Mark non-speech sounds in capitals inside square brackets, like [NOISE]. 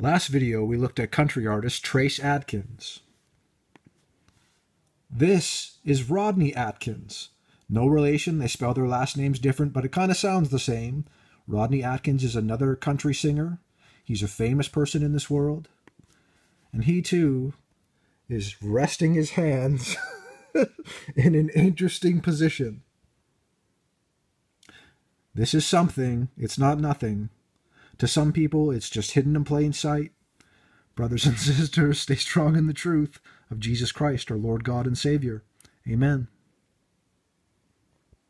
Last video, we looked at country artist Trace Adkins. This is Rodney Atkins. No relation, they spell their last names different, but it kind of sounds the same. Rodney Atkins is another country singer. He's a famous person in this world. And he too is resting his hands [LAUGHS] in an interesting position. This is something, it's not nothing. To some people, it's just hidden in plain sight. Brothers and [LAUGHS] sisters, stay strong in the truth of Jesus Christ, our Lord God and Savior. Amen.